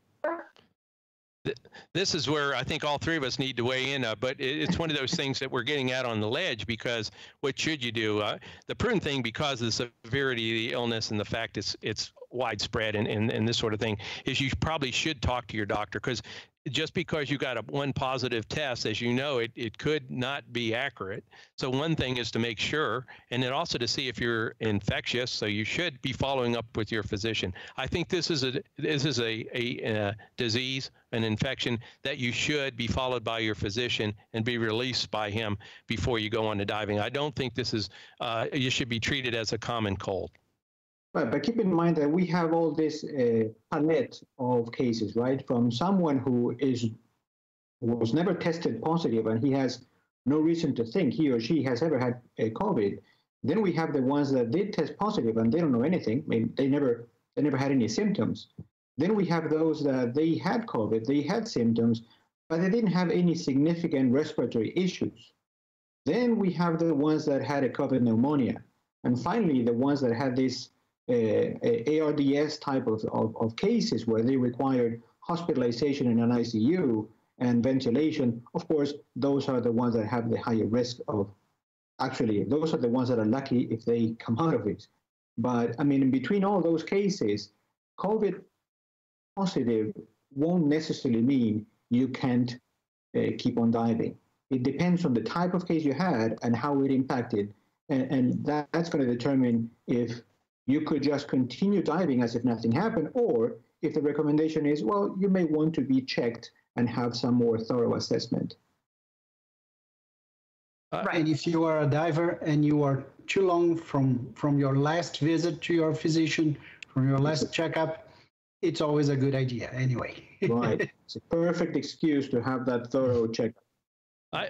This is where I think all three of us need to weigh in. Uh, but it's one of those things that we're getting at on the ledge because what should you do? Uh, the prudent thing, because of the severity of the illness and the fact it's it's widespread and, and, and this sort of thing, is you probably should talk to your doctor because just because you got a one positive test, as you know, it, it could not be accurate. So one thing is to make sure, and then also to see if you're infectious. So you should be following up with your physician. I think this is a this is a, a, a disease, an infection that you should be followed by your physician and be released by him before you go on to diving. I don't think this is uh, you should be treated as a common cold. Right, but keep in mind that we have all this uh, palette of cases, right? From someone who is was never tested positive and he has no reason to think he or she has ever had a COVID. Then we have the ones that did test positive and they don't know anything. I mean, they never they never had any symptoms. Then we have those that they had COVID, they had symptoms, but they didn't have any significant respiratory issues. Then we have the ones that had a COVID pneumonia. And finally, the ones that had this uh, ARDS type of, of, of cases where they required hospitalization in an ICU and ventilation, of course, those are the ones that have the higher risk of, actually, those are the ones that are lucky if they come out of it. But I mean, in between all those cases, COVID positive won't necessarily mean you can't uh, keep on diving. It depends on the type of case you had and how it impacted. And, and that, that's going to determine if you could just continue diving as if nothing happened, or if the recommendation is, well, you may want to be checked and have some more thorough assessment. Uh, right. And if you are a diver and you are too long from from your last visit to your physician, from your last checkup, it's always a good idea anyway. right. It's a perfect excuse to have that thorough checkup. I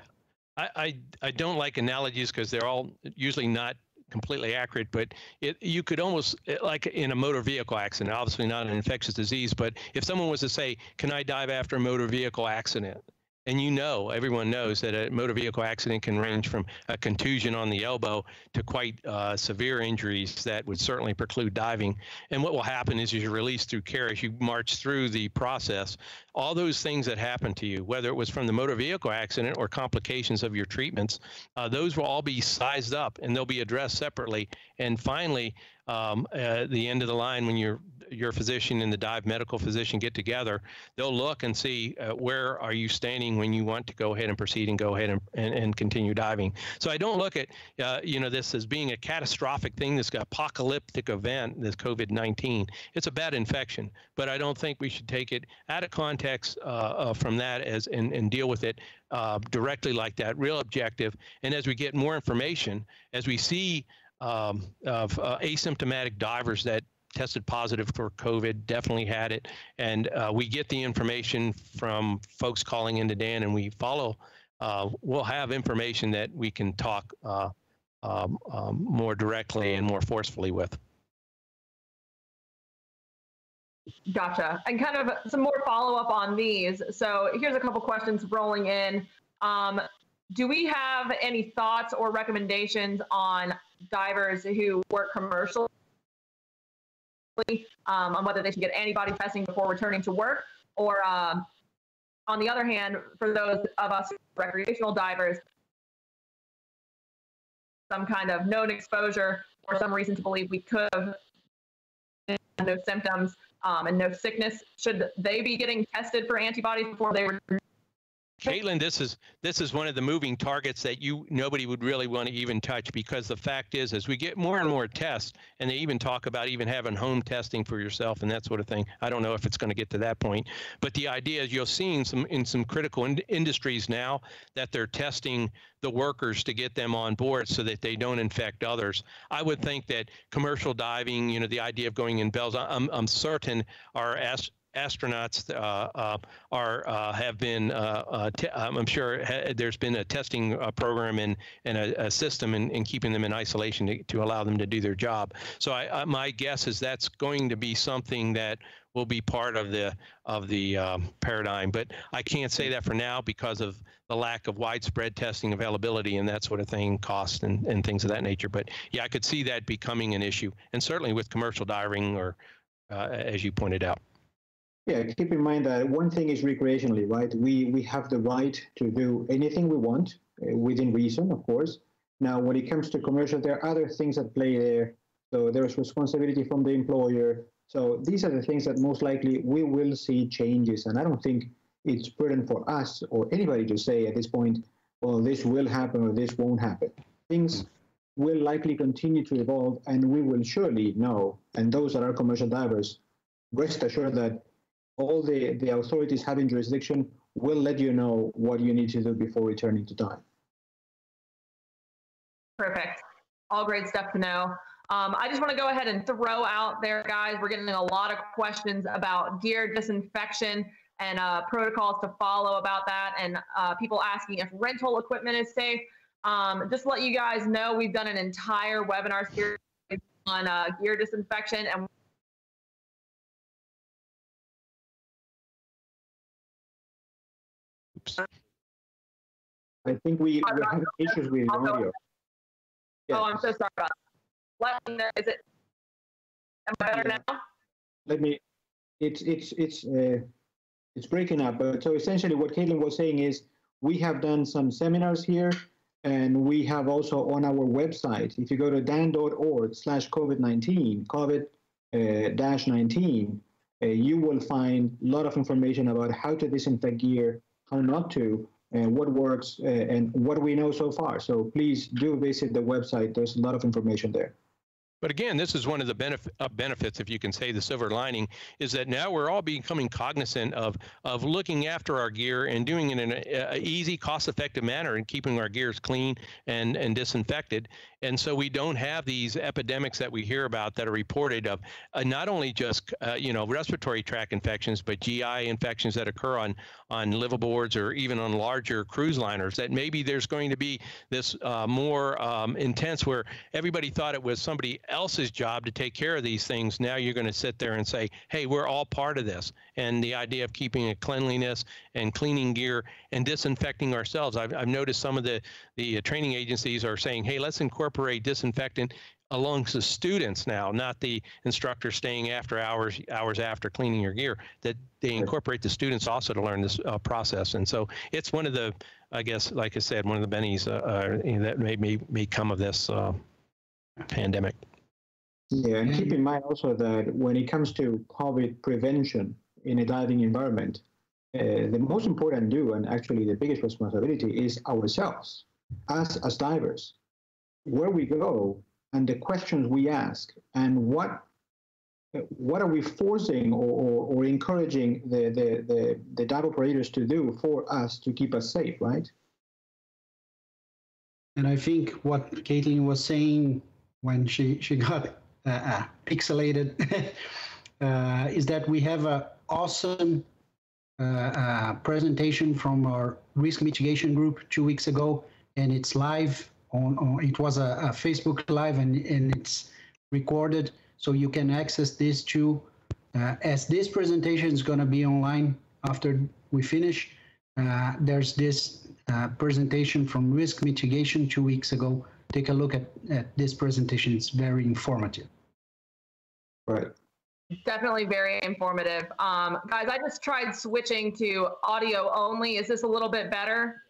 I I don't like analogies because they're all usually not completely accurate, but it, you could almost, eh, like in a motor vehicle accident, obviously not an infectious disease, but if someone was to say, Can I dive after a motor vehicle accident? And you know, everyone knows that a motor vehicle accident can range from a contusion on the elbow to quite uh, severe injuries that would certainly preclude diving. And what will happen is, as you release through care, as you march through the process, all those things that happened to you, whether it was from the motor vehicle accident or complications of your treatments, uh, those will all be sized up and they'll be addressed separately. And finally, um, at the end of the line, when you're your physician and the dive medical physician get together, they'll look and see uh, where are you standing when you want to go ahead and proceed and go ahead and, and, and continue diving. So I don't look at uh, you know this as being a catastrophic thing, this apocalyptic event, this COVID-19. It's a bad infection, but I don't think we should take it out of context uh, uh from that as and, and deal with it uh, directly like that, real objective. And as we get more information, as we see um, of uh, asymptomatic divers that tested positive for COVID, definitely had it. And uh, we get the information from folks calling into DAN and we follow. Uh, we'll have information that we can talk uh, um, um, more directly and more forcefully with. Gotcha. And kind of some more follow up on these. So here's a couple questions rolling in. Um, do we have any thoughts or recommendations on divers who work commercially um, on whether they should get antibody testing before returning to work, or um, on the other hand, for those of us recreational divers, some kind of known exposure or some reason to believe we could have no symptoms um, and no sickness, should they be getting tested for antibodies before they return Caitlin, this is this is one of the moving targets that you nobody would really want to even touch because the fact is, as we get more and more tests, and they even talk about even having home testing for yourself and that sort of thing. I don't know if it's going to get to that point, but the idea is you're seeing some in some critical in- industries now that they're testing the workers to get them on board so that they don't infect others. I would think that commercial diving, you know, the idea of going in bells, I'm I'm certain are asked astronauts uh, uh, are uh, have been. Uh, uh, te- I'm sure ha- there's been a testing uh, program and and a, a system in, in, keeping them in isolation to, to, allow them to do their job. So I, I, my guess is that's going to be something that will be part of the of the um, paradigm. But I can't say that for now because of the lack of widespread testing availability and that sort of thing, cost and, and things of that nature. But yeah, I could see that becoming an issue, and certainly with commercial diving or as you pointed out. Yeah, keep in mind that one thing is recreationally, right? We we have the right to do anything we want uh, within reason, of course. Now, when it comes to commercial, there are other things at play there. So there's responsibility from the employer. So these are the things that most likely we will see changes. And I don't think it's prudent for us or anybody to say at this point, well, this will happen or this won't happen. Things will likely continue to evolve, and we will surely know. And those that are commercial divers, rest assured that all the, the authorities having jurisdiction will let you know what you need to do before returning to time. Perfect. All great stuff to know. Um, I just want to go ahead and throw out there, guys. We're getting a lot of questions about gear disinfection and uh, protocols to follow about that, and uh, people asking if rental equipment is safe. Um, just let you guys know, we've done an entire webinar series on uh, gear disinfection, and Oops. I think we, we have issues with the audio. Yeah. oh, I'm so sorry about that. Let me know, is it am I better Yeah. now? let me it's it's it's uh, it's breaking up but so essentially what caitlin was saying is we have done some seminars here and we have also on our website if you go to dan.org slash covid-19 covid uh, dash 19 uh, you will find a lot of information about how to disinfect gear how not to and what works and what we know so far. So please do visit the website. There's a lot of information there But again, this is one of the benef- uh, benefits, if you can say the silver lining, is that now we're all becoming cognizant of of looking after our gear and doing it in an easy, cost-effective manner and keeping our gears clean and and disinfected. And so we don't have these epidemics that we hear about that are reported of uh, not only just uh, you know respiratory tract infections, but GI infections that occur on on liveaboards or even on larger cruise liners. That maybe there's going to be this uh, more um, intense where everybody thought it was somebody else's job to take care of these things. Now you're going to sit there and say, hey, we're all part of this. And the idea of keeping a cleanliness and cleaning gear and disinfecting ourselves. I've, I've noticed some of the, the uh, training agencies are saying, hey, let's incorporate disinfectant amongst the students now, not the instructor staying after hours hours after cleaning your gear. That they incorporate the students also to learn this uh, process, and so it's one of the, I guess, like I said, one of the bennies uh, uh, that may, may may come of this uh, pandemic. Yeah, and keep in mind also that when it comes to COVID prevention in a diving environment, uh, the most important do and actually the biggest responsibility is ourselves, us as divers, where we go and the questions we ask and what what are we forcing or, or, or encouraging the, the, the, the dive operators to do for us to keep us safe, right? And I think what Caitlin was saying when she, she got pixelated uh, is that we have an awesome uh, uh, presentation from our risk mitigation group two weeks ago, and it's live on, on it was a, a Facebook live and, and it's recorded, so you can access this too. Uh, as this presentation is going to be online after we finish, uh, there's this uh, presentation from risk mitigation two weeks ago. Take a look at, at this presentation. It's very informative. Right. Definitely very informative. Um, guys, I just tried switching to audio only. Is this a little bit better?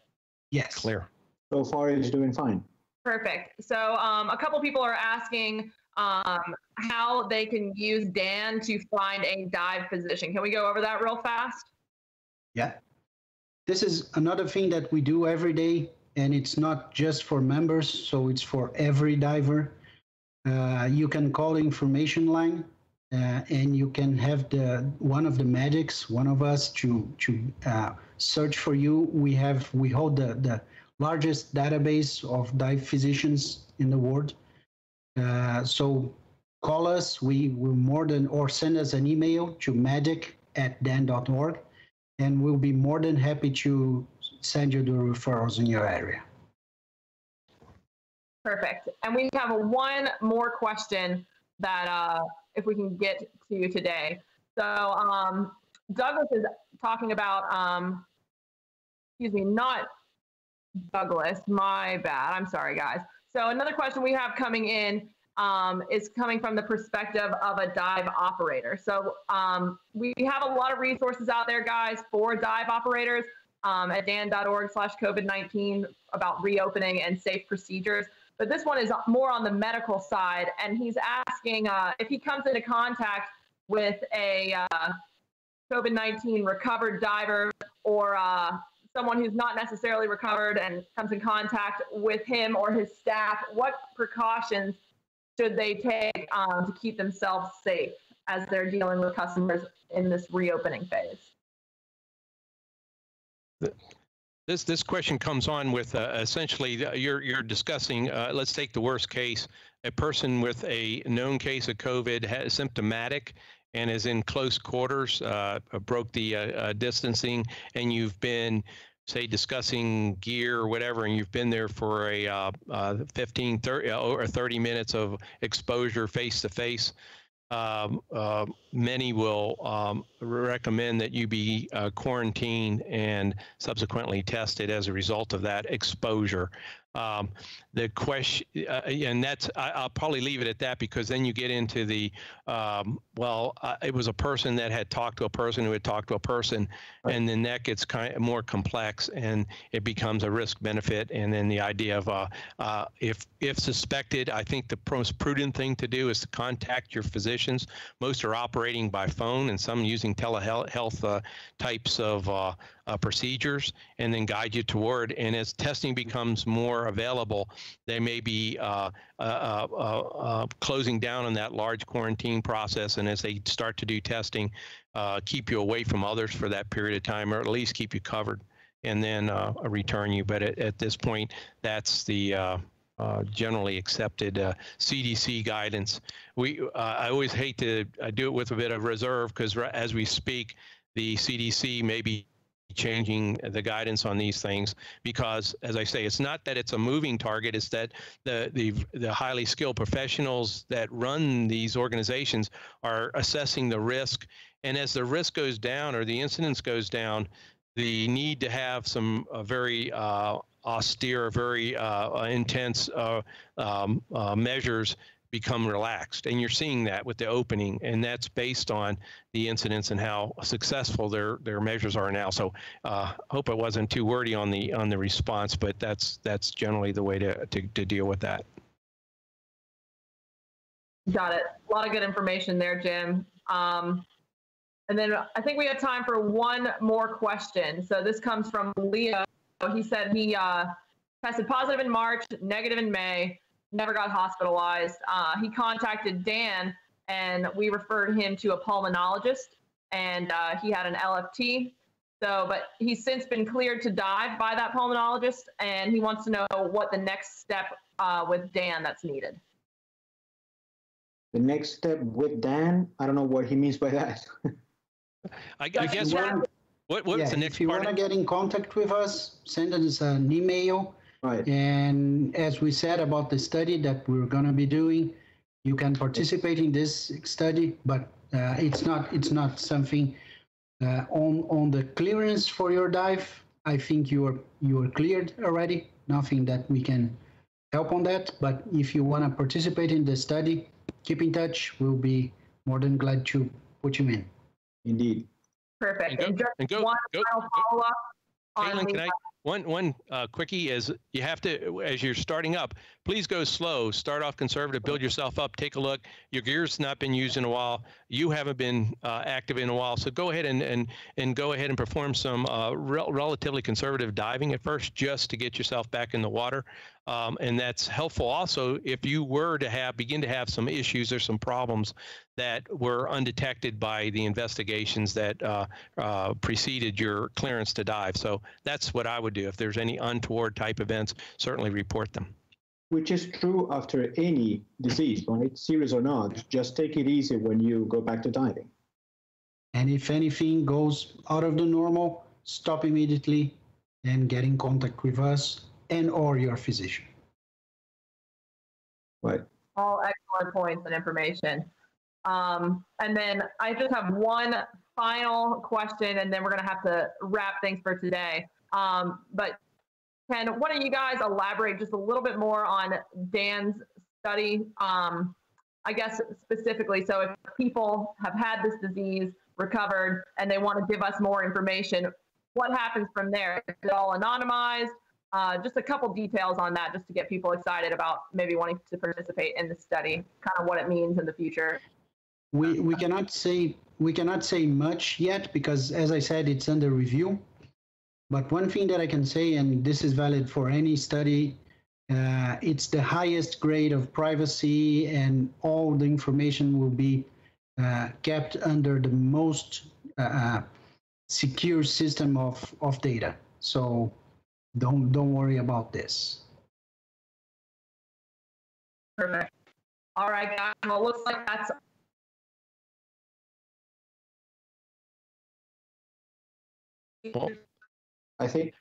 Yes. Clear. So far, it's doing fine. Perfect. So um, a couple people are asking um, how they can use DAN to find a dive position. Can we go over that real fast? Yeah. This is another thing that we do every day, and it's not just for members, so it's for every diver. Uh, you can call the information line, uh, and you can have the one of the medics, one of us, to to uh, search for you. We have we hold the the largest database of dive physicians in the world. Uh, so call us. We will more than or send us an email to medic at dan.org and we'll be more than happy to send you the referrals in your area. Perfect. And we have one more question that uh, if we can get to you today. So um, Douglas is talking about, um, excuse me, not Douglas, my bad. I'm sorry, guys. So another question we have coming in um, is coming from the perspective of a dive operator. So um, we have a lot of resources out there, guys, for dive operators um, at dan.org slash COVID-19 about reopening and safe procedures. But this one is more on the medical side. And he's asking uh, if he comes into contact with a uh, COVID-19 recovered diver or uh, someone who's not necessarily recovered and comes in contact with him or his staff, what precautions should they take um, to keep themselves safe as they're dealing with customers in this reopening phase? This this question comes on with uh, essentially uh, you're you're discussing. Uh, let's take the worst case a person with a known case of COVID has symptomatic and is in close quarters, uh, broke the uh, uh, distancing, and you've been say discussing gear or whatever and you've been there for a uh, uh, 15 30 uh, or 30 minutes of exposure face to face um, uh, many will um, recommend that you be uh, quarantined and subsequently tested as a result of that exposure. Um, the question, uh, and that's I, will probably leave it at that because then you get into the um, well, uh, it was a person that had talked to a person who had talked to a person, right. and then that gets kind of more complex and it becomes a risk benefit, and then the idea of uh, uh if if suspected, I think the most prudent thing to do is to contact your physicians. Most are operating by phone, and some using telehealth uh, types of uh, uh, procedures and then guide you toward. And as testing becomes more available, they may be uh, uh, uh, uh closing down on that large quarantine process. And as they start to do testing, keep you away from others for that period of time, or at least keep you covered, and then return you. But at, at, this point, that's the uh, generally accepted uh, CDC guidance. We, uh, I always hate to do it with a bit of reserve because as we speak, the CDC may be changing the guidance on these things because as i say it's not that it's a moving target it's that the the, the highly skilled professionals that run these organizations are assessing the risk. And as the risk goes down or the incidence goes down the need to have some uh, very uh, austere very uh, intense uh, um, uh, measures become relaxed. And you're seeing that with the opening, and that's based on the incidents and how successful their their measures are now. So, uh, hope it wasn't too wordy on the on the response, but that's that's generally the way to to, to deal with that. Got it. A lot of good information there, Jim. Um, and then I think we have time for one more question. So this comes from Leo. He said he uh, tested positive in March, negative in May never got hospitalized. Uh, he contacted DAN, and we referred him to a pulmonologist, and uh, he had an LFT. So, but he's since been cleared to dive by that pulmonologist, and he wants to know what the next step uh, with DAN that's needed. The next step with DAN, I don't know what he means by that. I, I guess what, what, what's yeah, the next If you want to get in contact with us, send us an email Right. And as we said about the study that we're going to be doing, you can participate in this study, but uh, it's not it's not something uh, on on the clearance for your dive. I think you are you are cleared already. Nothing that we can help on that. But if you want to participate in the study, keep in touch. We'll be more than glad to put you in. Indeed. Perfect. And, go, and just and go, one go, final follow up. Caitlin, can I one one uh, quickie is you have to as you're starting up. Please go slow. Start off conservative. Build yourself up. Take a look. Your gear's not been used in a while. You haven't been uh, active in a while. So go ahead and and and go ahead and perform some uh, rel- relatively conservative diving at first, just to get yourself back in the water. Um, and that's helpful also if you were to have begin to have some issues or some problems that were undetected by the investigations that uh, uh, preceded your clearance to dive. So that's what I would do. If there's any untoward type events, certainly report them. Which is true after any disease, right? Serious or not, just take it easy when you go back to diving. And if anything goes out of the normal, stop immediately and get in contact with us and or your physician. Right. All excellent points and information. Um, and then I just have one final question, and then we're going to have to wrap things for today. Um, but can one of you guys elaborate just a little bit more on DAN's study? Um, I guess specifically, so if people have had this disease, recovered, and they want to give us more information, what happens from there? Is it all anonymized? Uh, just a couple details on that, just to get people excited about maybe wanting to participate in the study, kind of what it means in the future. We we cannot say we cannot say much yet because, as I said, it's under review. But one thing that I can say, and this is valid for any study, uh, it's the highest grade of privacy, and all the information will be uh, kept under the most uh, uh secure system of, of data. So don't don't worry about this. Perfect. All right, guys. Well, it looks like that's Well, I think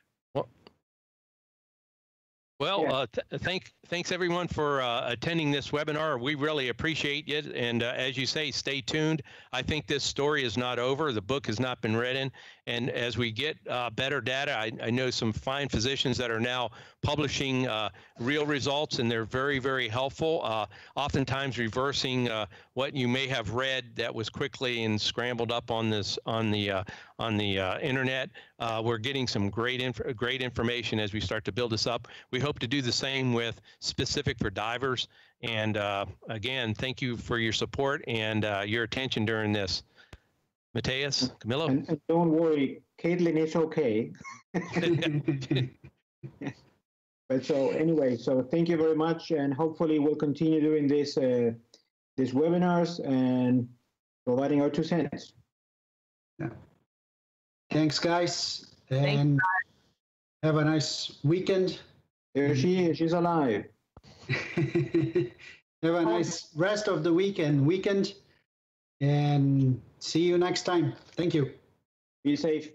Well, Yeah. uh, th- thank, thanks everyone for uh, attending this webinar. We really appreciate it. And uh, as you say, stay tuned. I think this story is not over. The book has not been written. And as we get uh, better data, I, I know some fine physicians that are now publishing uh, real results, and they're very, very helpful. Uh, oftentimes reversing uh, what you may have read that was quickly and scrambled up on this on the uh, on the uh, internet. We're getting some great inf- great information as we start to build this up. We hope to do the same with specific for divers. And again, thank you for your support and your attention during this. Mateus, Camilo. and, and don't worry, Caitlin is okay. But so anyway, so thank you very much, and hopefully we'll continue doing this uh, these webinars and providing our two cents. Yeah. Thanks, guys, Thanks, and have a nice weekend. There she is. She's alive. have a nice rest of the weekend, weekend, and see you next time. Thank you. Be safe.